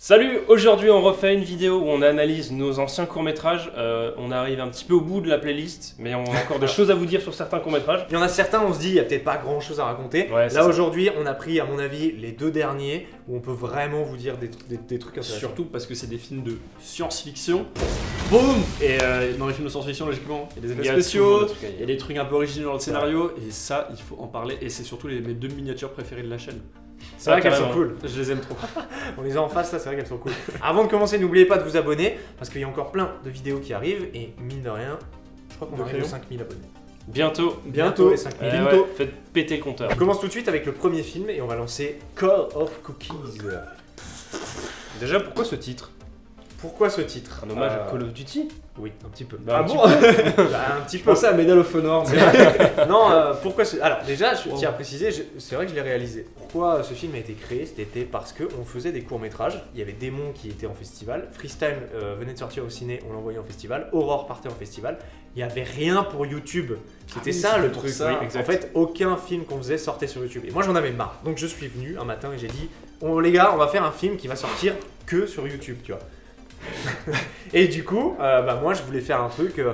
Salut, aujourd'hui on refait une vidéo où on analyse nos anciens courts-métrages. Euh, on arrive un petit peu au bout de la playlist, mais on a encore des choses à vous dire sur certains courts-métrages. Il y en a certains, on se dit, il y a peut-être pas grand chose à raconter. Ouais, Là aujourd'hui, on a pris, à mon avis, les deux derniers où on peut vraiment vous dire des, des- des trucs intéressants. Surtout parce que c'est des films de science-fiction. Boum Et euh, dans les films de science-fiction, logiquement, il y a des effets spéciaux, il y a des trucs un peu originaux dans le scénario, et ça, il faut en parler. Et c'est surtout les, mes deux miniatures préférées de la chaîne. C'est vrai Ah, qu'elles sont cool. Je les aime trop. On les a en face là, c'est vrai qu'elles sont cool. Avant de commencer, n'oubliez pas de vous abonner parce qu'il y a encore plein de vidéos qui arrivent et mine de rien, je crois qu'on arrive aux crayon. 5000 abonnés. Bientôt. Bientôt les 5000. Eh Bientôt. ouais, faites péter le compteur. On commence tout de suite avec le premier film et on va lancer Call of Cookies. Déjà, pourquoi ce titre? Pourquoi ce titre Un hommage Euh, à Call of Duty Oui, un petit peu. Bah, un petit Bah, Un petit Je peu. pensais à Medal of Honor, mais non, euh, pourquoi ce... Alors déjà, je tiens à préciser, je- c'est vrai que je l'ai réalisé. Pourquoi ce film a été créé C'était parce qu'on faisait des courts-métrages. Il y avait Démon qui était en festival. Freestyle euh, venait de sortir au ciné, on l'envoyait en festival. Aurore partait en festival. Il n'y avait rien pour YouTube. C'était oui, ça c'était le truc. ça, Oui. En fait, aucun film qu'on faisait sortait sur YouTube. Et moi j'en avais marre. Donc je suis venu un matin et j'ai dit Oh les gars, on va faire un film qui va sortir que sur YouTube, tu vois. Et du coup, euh, bah, moi je voulais faire un truc. euh,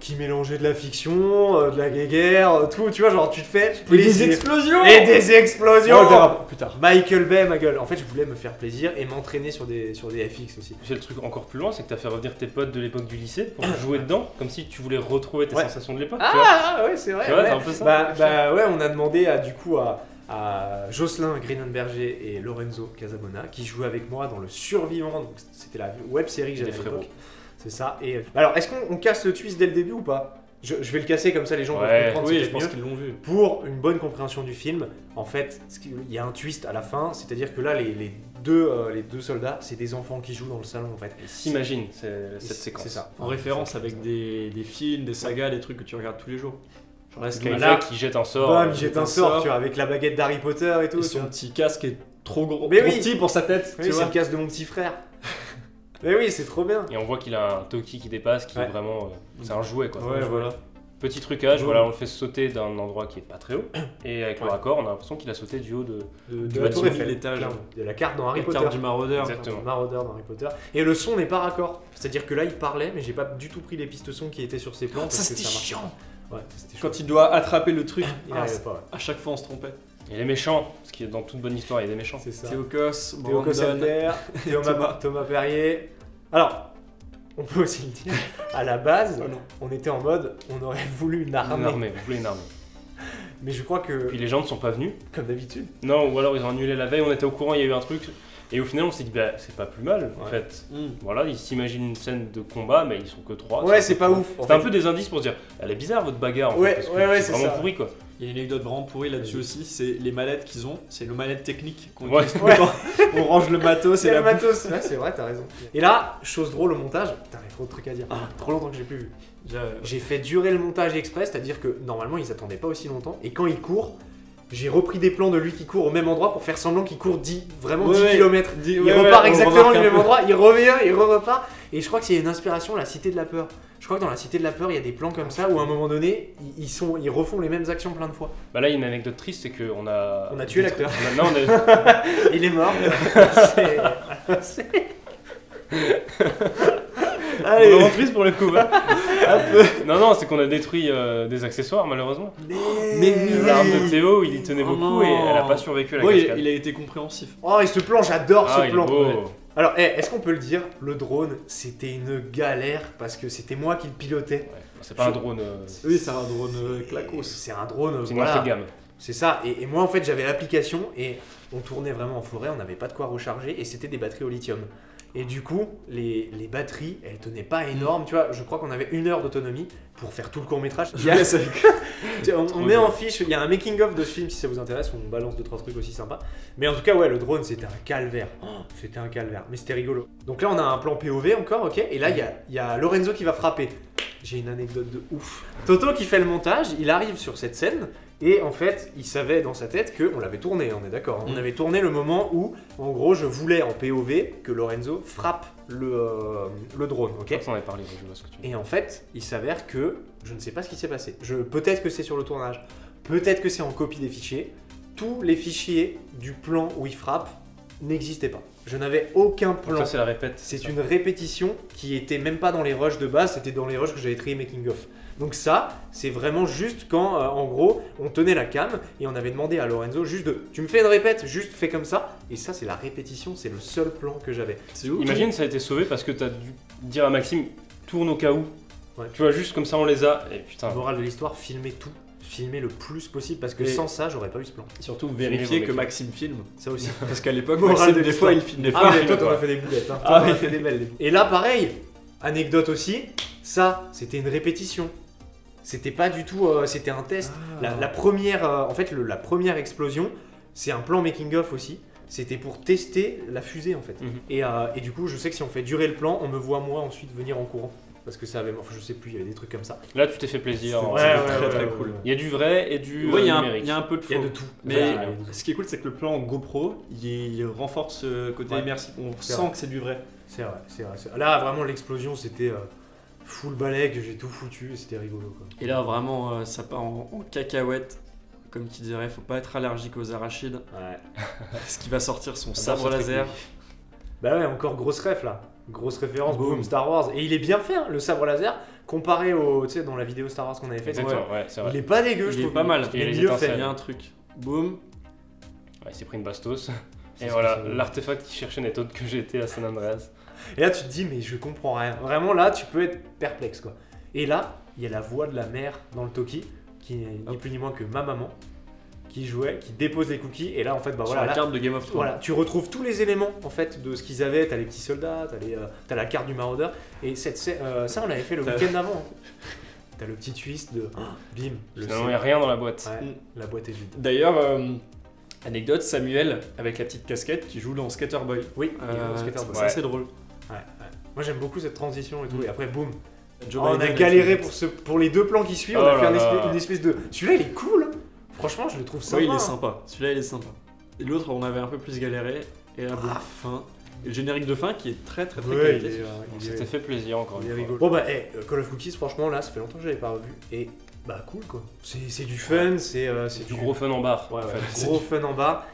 qui mélangeait de la fiction, euh, de la guéguerre, tout, tu vois, genre tu te fais Et des plaisir. explosions Et des explosions On le verra plus tard. Michael Bay, ma gueule. En fait, je voulais me faire plaisir et m'entraîner sur des, sur des FX aussi. C'est le truc encore plus loin, c'est que t'as fait revenir tes potes de l'époque du lycée pour jouer dedans, comme si tu voulais retrouver tes Ouais. sensations de l'époque. tu vois. Ah, ouais, c'est vrai. Tu vois, ouais. c'est un peu ça. Bah, bah ouais, on a demandé à, du coup à, à Jocelyn Greenenberger et Lorenzo Casabona qui jouaient avec moi dans Le Survivant. Donc c'était la web série que j'avais à l'époque. C'est ça. Et euh, alors, est-ce qu'on on casse le twist dès le début ou pas? Je, je vais le casser comme ça, les gens Ouais. peuvent comprendre. Oui, je pense qu'ils l'ont vu. Pour une bonne compréhension du film, en fait, il y a un twist à la fin, c'est-à-dire que là, les, les deux, euh, les deux soldats, c'est des enfants qui jouent dans le salon en fait. S'imagine cette séquence. C'est ça. En référence avec des, des films, des sagas, des trucs que tu regardes tous les jours. Genre la Voilà. Skyfall qui jette un sort. Bam, euh, il jette un un sort, sort. tu vois, avec la baguette d'Harry Potter et tout. Et son petit casque est trop gros, Mais trop oui. petit pour sa tête, Oui, c'est le casque de mon petit frère. Mais oui, c'est trop bien. Et on voit qu'il a un Toki qui dépasse, qui Ouais. est vraiment. euh, c'est un jouet quoi. Ouais, voilà. Petit trucage, voilà, on le fait sauter d'un endroit qui est pas très haut. Et avec le Ouais. raccord, on a l'impression qu'il a sauté du haut de. De, Du la tour l'étage. De la carte dans Harry La Potter. carte du maraudeur. Exactement. Le Maraudeur dans Harry Potter. Et le son n'est pas raccord. C'est-à-dire que là, il parlait, mais j'ai pas du tout pris les pistes son qui étaient sur ses plans. Ça, parce que c'était chiant. Ouais. Quand il doit attraper le truc, Il ah, arrivait pas, ouais. à chaque fois on se trompait. Et les méchants, parce qu'il y a dans toute bonne histoire, il y a des méchants. C'est ça. Théocos, Théo Brandon, Cossalter, Thomas, Perrier. Alors, on peut aussi le dire, à la base, Oh on était en mode, on aurait voulu une Une armée. armée, vous voulez une armée. Mais je crois que, Puis les gens ne sont pas venus. comme d'habitude, Non, ou alors ils ont annulé la veille, on était au courant, il y a eu un truc. Et au final, on s'est dit, bah c'est pas plus mal en Ouais. fait. Hmm. Voilà, ils s'imaginent une scène de combat, mais ils sont que trois. Ouais, c'est pas ouf, C'était un peu des indices pour se dire, elle est bizarre votre bagarre en Ouais, fait, parce que ouais, ouais, c'est c'est vraiment ça. pourri quoi. Il y a une anecdote vraiment pourrie là-dessus aussi, c'est les mallettes qu'ils ont, c'est le mallette technique qu'on Ouais. utilise tout le temps. On range le matos et c'est la le matos. Ouais, c'est vrai, t'as raison. Et là, chose drôle au montage, putain, il y a trop de trucs à dire. Trop longtemps que j'ai plus vu. J'ai fait durer le montage exprès, c'est-à-dire que normalement ils attendaient pas aussi longtemps. Et quand il court, j'ai repris des plans de lui qui court au même endroit pour faire semblant qu'il court 10, vraiment Ouais, 10 ouais. km. Il ouais, repart exactement du même peu. endroit, il revient, il repart. Et je crois que c'est une inspiration, la cité de la peur. Je crois que dans la cité de la peur, il y a des plans comme ça où à un moment donné, ils, ils sont, ils refont les mêmes actions plein de fois. Bah là, il y a une anecdote triste, c'est qu'on a. On a tué l'acteur. On a- Non, on a- Il est mort. C'est- c'est- Allez, vraiment triste pour le coup. hein. Non, non, c'est qu'on a détruit euh, des accessoires malheureusement. Mais, Mais oui. L'arme de Théo, il y tenait Oh beaucoup et elle a pas survécu à la Ouais, il, cascade. il a été compréhensif. Oh, et ce plan, j'adore Ah, ce il est plan. beau. Ouais. Alors, eh, est-ce qu'on peut le dire Le drone, c'était une galère parce que c'était moi qui le pilotais. Ouais, C'est pas un drone. euh, Oui, c'est un drone euh, clacos. C'est un drone, C'est voilà. gamme. C'est ça. Et, et moi, en fait, j'avais l'application et on tournait vraiment en forêt, on n'avait pas de quoi recharger et c'était des batteries au lithium. Et du coup, les, les batteries, elles tenaient pas énorme. Tu vois, je crois qu'on avait une heure d'autonomie pour faire tout le court métrage. Je on, met en fiche, il y a un making of de ce film si ça vous intéresse, on balance deux trois trucs aussi sympas. Mais en tout cas, ouais, le drone c'était un calvaire. Oh, c'était un calvaire, mais c'était rigolo. Donc là, on a un plan POV encore, ok Et là, il y a, il y a Lorenzo qui va frapper. J'ai une anecdote de ouf. Toto qui fait le montage, il arrive sur cette scène. Et en fait, il savait dans sa tête que on l'avait tourné, on est d'accord. hein. On Mm. avait tourné le moment où, en gros, je voulais en POV que Lorenzo frappe le, euh, le drone, ok? T'en avais parlé, je vois ce que tu veux dire. et en fait, il s'avère que je ne sais pas ce qui s'est passé. Je, peut-être que c'est sur le tournage, peut-être que c'est en copie des fichiers. Tous les fichiers du plan où il frappe n'existaient pas. Je n'avais aucun plan. Ça, c'est la répète. C'est une répétition qui était même pas dans les rushs de base, c'était dans les rushs que j'avais trié making of. Donc ça, c'est vraiment juste quand, euh, en gros, on tenait la cam et on avait demandé à Lorenzo juste de, tu me fais une répète, juste fais comme ça. Et ça, c'est la répétition, c'est le seul plan que j'avais. C'est ouf. Imagine, ça a été sauvé parce que t'as dû dire à Maxime, tourne au cas où. Ouais. Tu vois, juste comme ça, on les a. Et putain. Morale de l'histoire, filmer tout, filmer le plus possible parce que Et- sans ça, j'aurais pas eu ce plan. Surtout vérifier que. Maxime filme. Ça aussi. Parce qu'à l'époque, Maxime, de des fois, il filme des Ah fois. mais il toi, filme t'en as fait des boulettes. Hein. Ah Toi, fait des belles. des- Et là, pareil, anecdote aussi, ça, c'était une répétition. C'était pas du tout, euh, c'était un test. Ah. La, la première, euh, en fait, le- la première explosion, c'est un plan making of aussi. C'était pour tester la fusée en fait. Mhm. et, euh, et du coup, je sais que si on fait durer le plan, on me voit moi ensuite venir en courant. Parce que ça avait, enfin, je sais plus, il y avait des trucs comme ça. Là, tu t'es fait plaisir. Ouais, ouais, très, très cool. Il y a du vrai et du Oui, il y, euh, a un- numérique. il y a un peu de Il y a faux. de tout. Mais Ouais, il y a de tout. ce qui est cool, c'est que le plan GoPro, il, il renforce ce côté Ouais. immersif. On C'est sent vrai. que c'est du vrai. C'est vrai, c'est vrai. c'est- Là, vraiment, l'explosion, c'était euh, full balai, que j'ai tout foutu, et c'était rigolo quoi. Et là, vraiment, euh, ça part en, en cacahuète. Comme qui dirait, faut pas être allergique aux arachides. Ouais. Ce qui va sortir son sabre laser. Bah ouais, encore grosse ref là. Grosse référence, Boom. boom, Star Wars. Et il est bien fait, hein, le sabre laser, comparé au, tu sais, dans la vidéo Star Wars qu'on avait fait. Exactement, ouais, c'est vrai. Il est pas dégueu, Il je est trouve. pas mal. Il est mieux fait. Il y a un truc. Boum. Ouais, il s'est pris une bastos. Et voilà, l'artefact qui cherchait n'est autre que j'étais à San Andreas. Et là, tu te dis, mais je comprends rien. Vraiment, là, tu peux être perplexe, quoi. Et là, il y a la voix de la mère dans le Toki, qui n'est ni Hop. plus ni moins que ma maman, qui jouait, qui dépose les cookies. Et là, en fait, bah Sur voilà, la là, carte de Game of Thrones. Voilà, tu retrouves tous les éléments en fait de ce qu'ils avaient. T'as les petits soldats, t'as les, euh, t'as la carte du maraudeur. Et cette, euh, ça, on l'avait fait le week-end avant. hein. T'as le petit twist de oh, bim, le Finalement, il n'y a rien dans la boîte. Ouais, la boîte est vide. D'ailleurs, euh, anecdote, Samuel, avec la petite casquette, qui joue dans Skater Boy. Oui, Euh, Skater c'est Boy. ça, Ouais. c'est drôle. Ouais, ouais. Moi j'aime beaucoup cette transition et tout. Mm. Et après, boum. Oh, on a galéré pour, ce, pour les deux plans qui suivent. Oh on a fait là là. une espèce de. Celui-là, il est cool. Franchement, je le trouve sympa. Oui, il est sympa. Celui-là, il est sympa. Et l'autre, on avait un peu plus galéré. Et boum, Ah. fin. Et le générique de fin qui est très très très Ouais, il qualitatif. est, euh, il est- s'était fait plaisir encore il une fois. rigolo. Bon bah, eh, euh, Call of Cookies, franchement, là, ça fait longtemps que je l'avais pas revu. Et bah, cool quoi. C'est c'est du fun, c'est euh, c'est Du gros fun en barre. Ouais, ouais, gros fun en bas.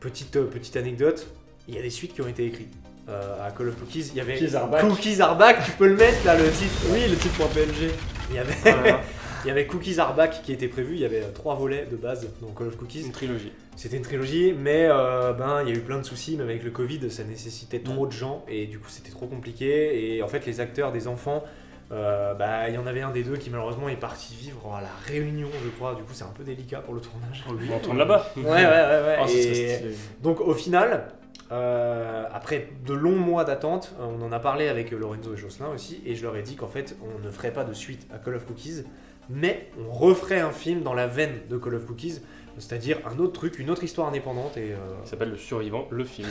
Petite, euh, petite anecdote, il y a des suites qui ont été écrites. Euh, à Call of Cookies, il y avait Cookies are back. Cookies are back, tu peux le mettre là le titre. Oui, le titre pour PNG. Il y avait, Voilà. il y avait Cookies are back qui était prévu, il y avait euh, trois volets de base dans Call of Cookies. Une trilogie. C'était une trilogie, mais euh, ben il y a eu plein de soucis, même avec le Covid, ça nécessitait trop Mm. de gens et du coup c'était trop compliqué. Et en fait, les acteurs des enfants, euh, bah il y en avait un des deux qui malheureusement est parti vivre à la Réunion, je crois. Du coup, c'est un peu délicat pour le tournage. On tourne là-bas. Ouais, ouais, ouais, ouais. Oh, Et-. Donc au final, euh, après de longs mois d'attente, on en a parlé avec Lorenzo et Jocelyn aussi, et je leur ai dit qu'en fait on ne ferait pas de suite à Call of Cookies, mais on referait un film dans la veine de Call of Cookies, c'est-à-dire un autre truc, une autre histoire indépendante et... euh, Il s'appelle Le Survivant, le film.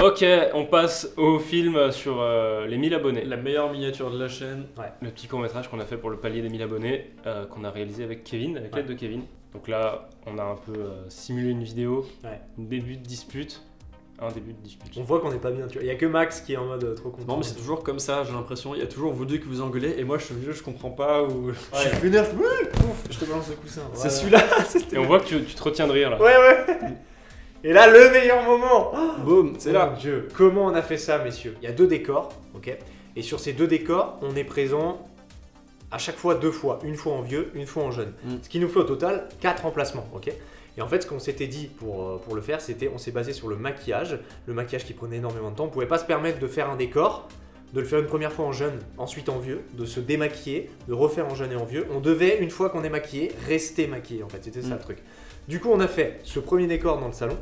Ok, on passe au film sur euh, les 1000 abonnés. La meilleure miniature de la chaîne. Le petit court métrage qu'on a fait pour le palier des 1000 abonnés, euh, qu'on a réalisé avec Kevin, avec l'aide de Kevin. Donc là, on a un peu euh, simulé une vidéo, Ouais. un début de dispute, un début de dispute. On voit qu'on n'est pas bien, tu vois. Il y a que Max qui est en mode euh, trop content. Non, mais c'est toujours comme ça, j'ai l'impression. Il y a toujours vous deux qui vous engueulez et moi je suis vieux, je comprends pas. Ou... Je suis vénère, je- Ouais, te balance le coussin. C'est Voilà. celui-là Et on voit que tu, tu te retiens de rire là. Ouais, ouais. Et là, le meilleur moment. Boum, c'est Oh là. Mon Dieu, comment on a fait ça, messieurs? Il y a deux décors, ok? Et sur ces deux décors, on est présent à chaque fois deux fois, une fois en vieux, une fois en jeune. Mm. Ce qui nous fait au total quatre emplacements, ok? Et en fait, ce qu'on s'était dit pour, euh, pour le faire, c'était on s'est basé sur le maquillage, le maquillage qui prenait énormément de temps. On pouvait pas se permettre de faire un décor, de le faire une première fois en jeune, ensuite en vieux, de se démaquiller, de refaire en jeune et en vieux. On devait, une fois qu'on est maquillé, rester maquillé, en fait. C'était ça Mm. le truc. Du coup, on a fait ce premier décor dans le salon,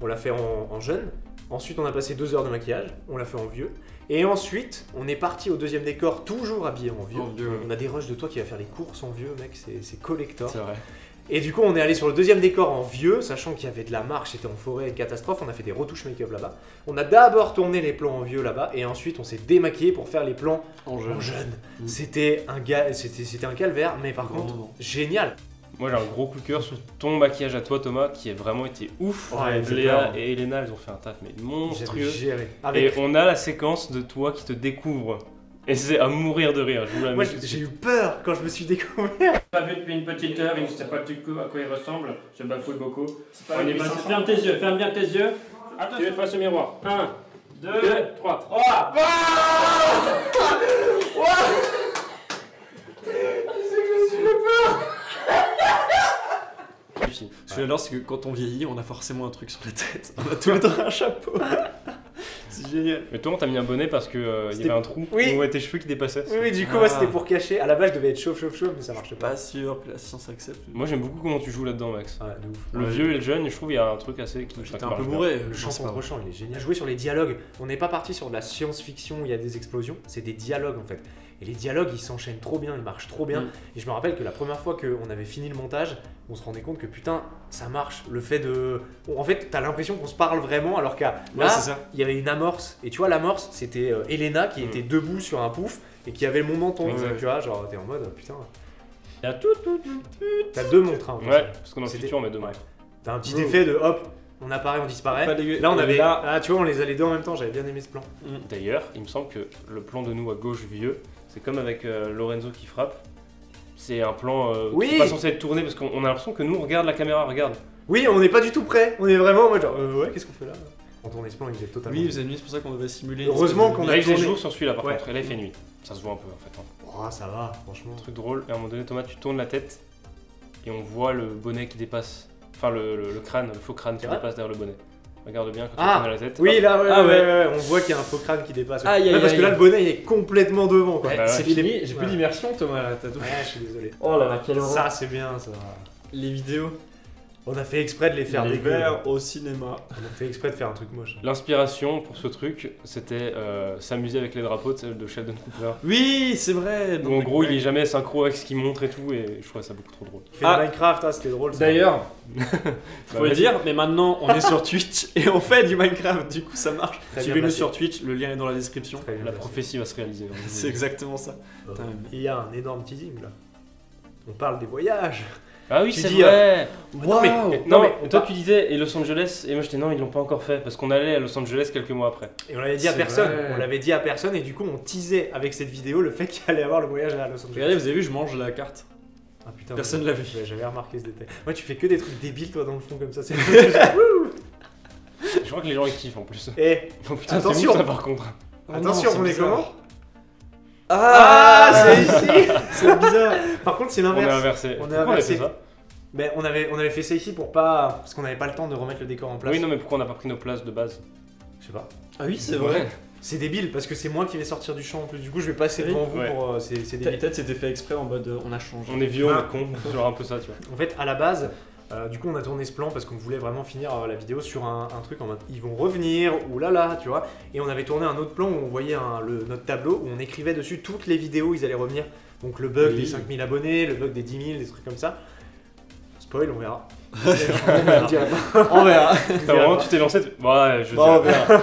on l'a fait en, en jeune. Ensuite, on a passé deux heures de maquillage, on l'a fait en vieux. Et ensuite, on est parti au deuxième décor, toujours habillé en vieux. En vieux, ouais. On a des rushs de toi qui va faire les courses en vieux, mec, c'est c'est collector. C'est vrai. Et du coup, on est allé sur le deuxième décor en vieux, sachant qu'il y avait de la marche, c'était en forêt, une catastrophe. On a fait des retouches make-up là-bas. On a d'abord tourné les plans en vieux là-bas, et ensuite, on s'est démaquillé pour faire les plans En jeu. en jeune. Mm. C'était un, ga- c'était un calvaire, mais par contre, génial. Moi j'ai un gros coup de cœur sur ton maquillage à toi Thomas qui a vraiment été ouf. Ouais, j'ai Léa et Elena elles ont fait un taf mais monstrueux. géré. Et on a la séquence de toi qui te découvre. Et c'est à mourir de rire, je vous Moi, tout j'ai eu peur quand je me suis découvert. pas vu depuis une petite heure, il ne sait pas du tout à quoi il ressemble. Je bafouille beaucoup. pas On. Ferme tes yeux, ferme bien tes yeux. Tu es face au miroir. 1, 2, 3. 3 Réussi. Ce que j'adore, c'est que quand on vieillit, on a forcément un truc sur la tête. On a les deux un chapeau. C'est génial. Mais toi, on t'a mis un bonnet parce que euh, il y avait un trou Oui. où tes cheveux qui dépassaient. Oui, oui, du coup, Ah. moi, c'était pour cacher. À la base, je devais être chauffe, chauffe, chauffe, mais ça marche pas. Pas sûr que la science accepte. Moi, j'aime beaucoup comment tu joues là-dedans, Max. Ouais, de ouf. Le Ouais. vieux et le jeune, je trouve il y a un truc assez qui J'étais un peu bourré. Le chant contre chant, il est génial. Jouer sur les dialogues. On n'est pas parti sur de la science-fiction où il y a des explosions, c'est des dialogues en fait. Et les dialogues, ils s'enchaînent trop bien, ils marchent trop bien. Mm. Et je me rappelle que la première fois qu'on avait fini le montage, on se rendait compte que putain, ça marche. Le fait de. En fait, t'as l'impression qu'on se parle vraiment, alors qu'à Ouais, là, c'est ça. il y avait une amorce. Et tu vois, l'amorce, c'était euh, Elena qui Mm. était debout sur un pouf et qui avait le mon menton. Exact. Tu vois, genre, t'es en mode putain. Tout, tout, tout. T'as deux montres. hein, en fait. Ouais, parce qu'on C'était- futur, on met deux mois. T'as un petit effet de hop, on apparaît, on disparaît. Pas dégueu. Là, on avait. là- Ah, tu vois, on les a les deux en même temps, j'avais bien aimé ce plan. D'ailleurs, il me semble que le plan de nous à gauche vieux, c'est comme avec euh, Lorenzo qui frappe. C'est un plan euh, Oui. qui est pas censé être tourné parce qu'on on a l'impression que nous on regarde la caméra, regarde. Oui, on n'est pas du tout prêt. On est vraiment en mode genre, euh, ouais, qu'est-ce qu'on fait là? On tournait ce plan, il est totalement. Oui, vous avez mis, c'est pour ça qu'on devait simuler. Heureusement qu'on Là il faisait tourné. jour sur celui-là par Ouais. contre, et là il fait nuit. Ça se voit un peu en fait. hein. Oh, ça va, franchement. Un truc drôle, et à un moment donné, Thomas, tu tournes la tête et on voit le bonnet qui dépasse. Enfin, le, le- le crâne, le faux crâne qui dépasse derrière le bonnet. Regarde bien quand tu Ah, tournes la tête. Oui, là, ouais, Ah, ouais, ouais. on voit qu'il y a un faux crâne qui dépasse. Aïe, Ouais, aïe, parce que là, le bonnet, il est complètement devant, quoi. Ouais, Bah c'est fini, j'ai Ouais. plus d'immersion, Thomas. là, t'as tout. Ouais, je suis désolé. Oh là là, quelle horreur. Ça, c'est bien, ça. Les vidéos. On a fait exprès de les faire les dégueu. verres au cinéma. On a fait exprès de faire un truc moche. L'inspiration pour ce truc, c'était euh, s'amuser avec les drapeaux de de Sheldon Cooper. Oui, c'est vrai. Où en gros, il est jamais synchro avec ce qu'il montre et tout, et je trouvais ça beaucoup trop drôle. Ah. Minecraft, ah, c'était drôle. D'ailleurs, Bah, faut le vas-y. dire, mais maintenant on est sur Twitch et on fait du Minecraft, du coup ça marche. Suivez-nous sur Twitch, le lien est dans la description. Très bien La prophétie va se réaliser. hein. C'est exactement ça. Il y a un énorme teasing là. On parle des voyages. Ah oui, c'est dis, vrai Non, mais- Et- non, mais toi tu disais et Los Angeles, et moi j'étais non, ils l'ont pas encore fait, parce qu'on allait à Los Angeles quelques mois après. Et on l'avait dit à personne. vrai. On l'avait dit à personne et du coup on teasait avec cette vidéo le fait qu'il allait avoir le voyage à Los Angeles. Regardez, vous avez vu, je mange la carte. Ah putain. Personne l'a vu. Ouais, J'avais remarqué ce détail. Moi tu fais que des trucs débiles toi dans le fond comme ça. C'est. Je crois que les gens ils kiffent en plus. Eh Oh putain, Attention. ça par contre. attention, on est comment? Ah, Ah c'est ici. C'est bizarre. Par contre c'est On est l'inverse. inversé. On est Pourquoi on a inversé. fait ça Ben, on avait on avait fait ça ici pour pas parce qu'on n'avait pas le temps de remettre le décor en place. Oui, non, mais pourquoi on n'a pas pris nos places de base? Je sais pas. Ah oui, c'est vrai. C'est débile parce que c'est moi qui vais sortir du champ en plus. Du coup je vais passer devant vous Ouais. pour. euh, c'est débile. Peut-être c'était fait exprès en mode euh, on a changé. On est vieux, on Ah. est con, genre un peu ça, tu vois. En fait, à la base, euh, du coup, on a tourné ce plan parce qu'on voulait vraiment finir euh, la vidéo sur un, un truc en mode ils vont revenir, ou là là, tu vois. Et on avait tourné un autre plan où on voyait un- le, notre tableau où on écrivait dessus toutes les vidéos où ils allaient revenir. Donc le bug Oui. des 5000 abonnés, le bug des 10 000, des trucs comme ça. Spoil, on verra. on verra. On verra. T'as vraiment, tu t'es lancé. tu- Ouais, je Bon, on verra.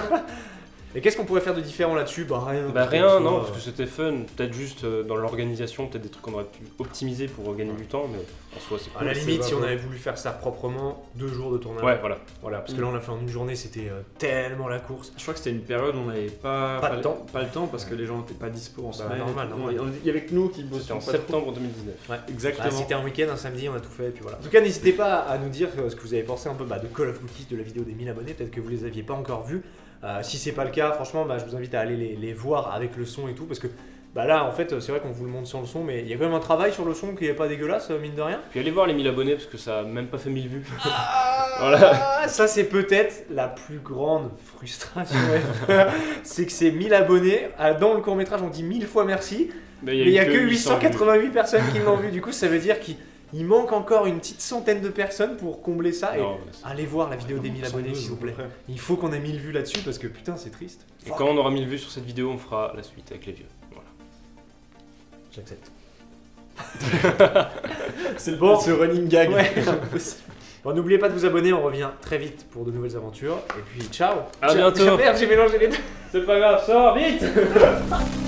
Et qu'est-ce qu'on pourrait faire de différent là-dessus Bah rien. Bah rien, soit, non, parce que c'était fun. Peut-être juste euh, dans l'organisation, peut-être des trucs qu'on aurait pu optimiser pour gagner du temps, mais en soi c'est À cool. la c'est limite, si on avait voulu faire ça proprement, deux jours de tournage. Ouais, voilà. Voilà, parce que là on l'a fait en une journée, c'était euh, tellement la course. Je crois que c'était une période où on n'avait pas, Pas de temps. Pas le temps parce que les gens n'étaient pas dispo en Bah, semaine. normal, et normal. On- Il y avait que nous qui C'était bossions en pas trop. septembre 2019. Ouais. Exactement. Ah, c'était un week-end, un samedi, on a tout fait, et puis voilà. En tout cas, n'hésitez pas à nous dire euh, ce que vous avez pensé un peu bah, de Call of Cookies, de la vidéo des 1000 abonnés, peut-être que vous les aviez pas encore vus. Euh, si c'est pas le cas, franchement, bah, je vous invite à aller les, les voir avec le son et tout, parce que bah là, en fait, c'est vrai qu'on vous le montre sans le son, mais il y a quand même un travail sur le son qui est pas dégueulasse, euh, mine de rien. Puis allez voir les 1000 abonnés parce que ça a même pas fait 1000 vues. Voilà. Ah, Ça, c'est peut-être la plus grande frustration c'est que ces 1000 abonnés, ah, dans le court-métrage, on dit 1000 fois merci, Mais Mais il y a que 800 vues. 888 personnes qui l'ont vu. Du coup, ça veut dire qu'il il manque encore une petite centaine de personnes pour combler ça. Et Non, allez voir la vidéo des 1000 abonnés, 112, s'il vous plaît. Il faut qu'on ait 1000 vues là-dessus parce que putain, c'est triste. Et quand on aura 1000 vues sur cette vidéo, on fera la suite avec les vieux. Voilà. J'accepte. C'est le Bon. bon, ce running gag. Ouais. Bon, n'oubliez pas de vous abonner, on revient très vite pour de nouvelles aventures. Et puis, ciao À Ciao. bientôt. Merde, j'ai mélangé les deux C'est pas grave, sors vite